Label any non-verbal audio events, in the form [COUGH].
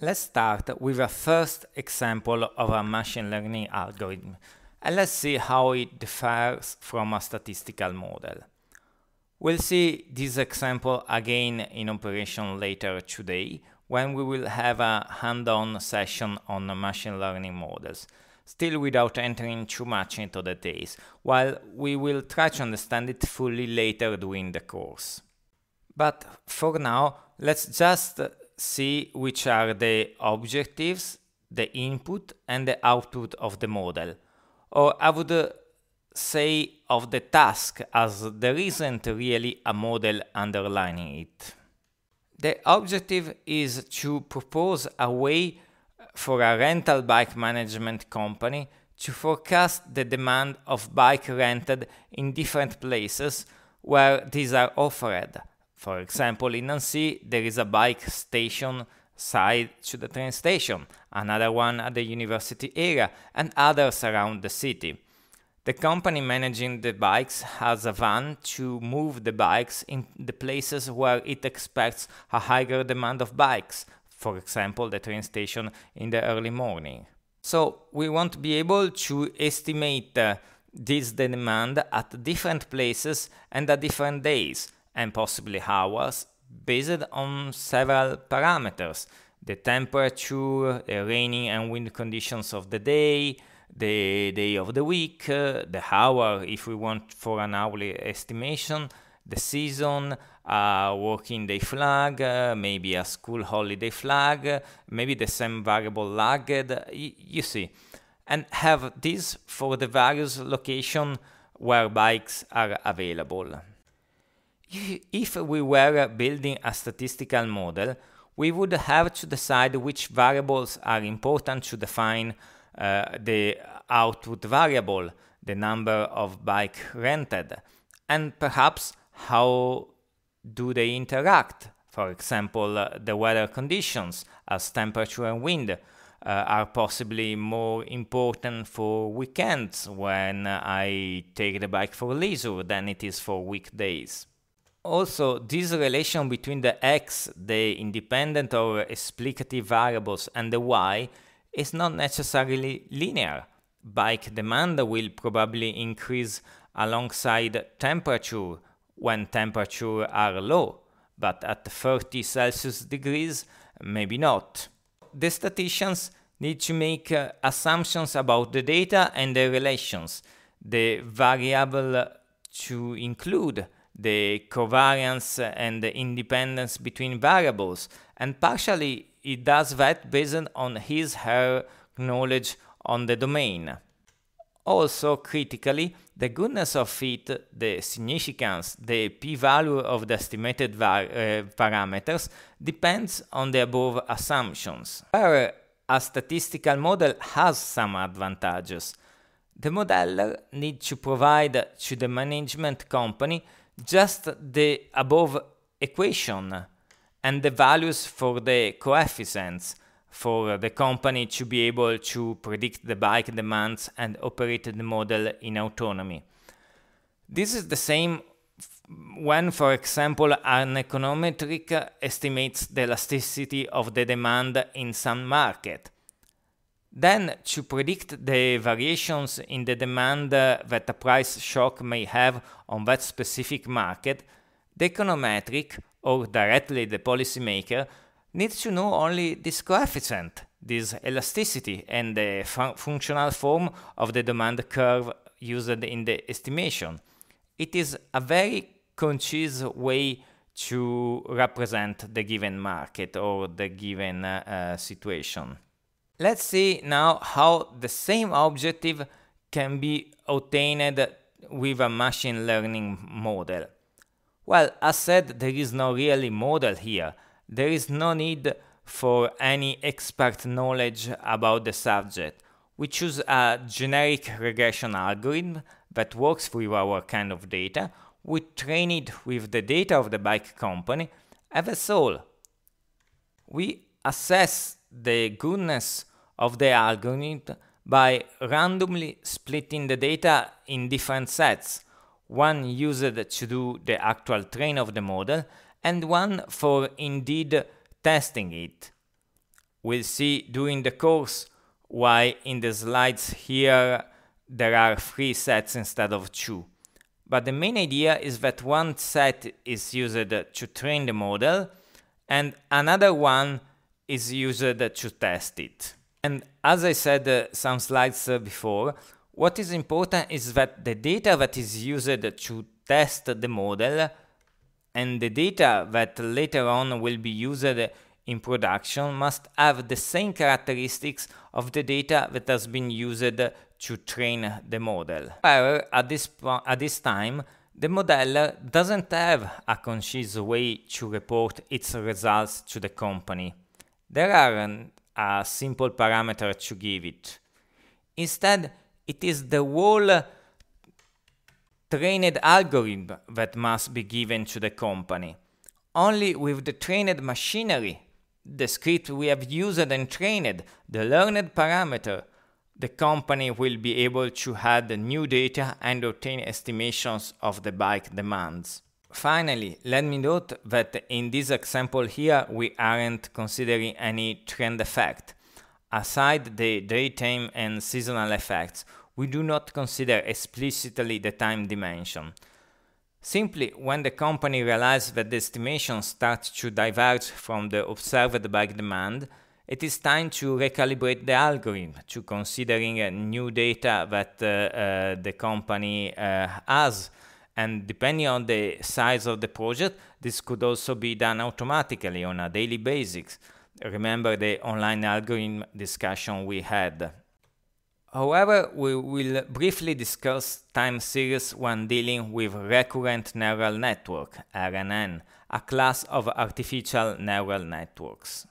Let's start with a first example of a machine learning algorithm and let's see how it differs from a statistical model. We'll see this example again in operation later today when we will have a hand-on session on machine learning models, still without entering too much into the details, while we will try to understand it fully later during the course. But for now, let's just see which are the objectives, the input and the output of the model. Or I would uh, say of the task as there isn't really a model underlining it. The objective is to propose a way for a rental bike management company to forecast the demand of bike rented in different places where these are offered for example, in Nancy, there is a bike station side to the train station, another one at the university area, and others around the city. The company managing the bikes has a van to move the bikes in the places where it expects a higher demand of bikes, for example, the train station in the early morning. So we want to be able to estimate uh, this demand at different places and at different days and possibly hours based on several parameters the temperature, the raining and wind conditions of the day, the day of the week, uh, the hour if we want for an hourly estimation, the season, a working day flag, uh, maybe a school holiday flag, maybe the same variable lagged, you see, and have this for the various locations where bikes are available. [LAUGHS] If we were building a statistical model, we would have to decide which variables are important to define uh, the output variable, the number of bike rented, and perhaps how do they interact. For example, uh, the weather conditions as temperature and wind uh, are possibly more important for weekends when I take the bike for leisure than it is for weekdays also this relation between the x, the independent or explicative variables, and the y is not necessarily linear. Bike demand will probably increase alongside temperature when temperature are low, but at 30 Celsius degrees, maybe not. The statisticians need to make uh, assumptions about the data and the relations, the variable to include, the covariance and the independence between variables, and partially it does that based on his her knowledge on the domain. Also, critically, the goodness of fit, the significance, the p-value of the estimated uh, parameters depends on the above assumptions. Where a statistical model has some advantages. The modeler needs to provide to the management company just the above equation and the values for the coefficients for the company to be able to predict the bike demands and operate the model in autonomy. This is the same when, for example, an econometric estimates the elasticity of the demand in some market. Then, to predict the variations in the demand uh, that a price shock may have on that specific market, the econometric, or directly the policymaker, needs to know only this coefficient, this elasticity, and the fun functional form of the demand curve used in the estimation. It is a very concise way to represent the given market or the given uh, situation. Let's see now how the same objective can be obtained with a machine learning model. Well, as said, there is no really model here. There is no need for any expert knowledge about the subject. We choose a generic regression algorithm that works with our kind of data. We train it with the data of the bike company, and that's. We assess the goodness of the algorithm by randomly splitting the data in different sets, one used to do the actual train of the model and one for indeed testing it. we'll see during the course why in the slides here there are three sets instead of two. But the main idea is that one set is used to train the model and another one is used to test it. And as I said uh, some slides uh, before, what is important is that the data that is used to test the model and the data that later on will be used in production must have the same characteristics of the data that has been used to train the model. However, at this, at this time, the modeler doesn't have a concise way to report its results to the company. There aren't a simple parameter to give it. Instead, it is the whole trained algorithm that must be given to the company. Only with the trained machinery, the script we have used and trained, the learned parameter, the company will be able to add new data and obtain estimations of the bike demands. Finally, let me note that in this example here we aren't considering any trend effect. Aside the daytime and seasonal effects, we do not consider explicitly the time dimension. Simply, when the company realizes that the estimation starts to diverge from the observed bike demand, it is time to recalibrate the algorithm to considering new data that uh, uh, the company uh, has. And depending on the size of the project, this could also be done automatically on a daily basis. Remember the online algorithm discussion we had. However, we will briefly discuss time series when dealing with recurrent neural network, RNN, a class of artificial neural networks.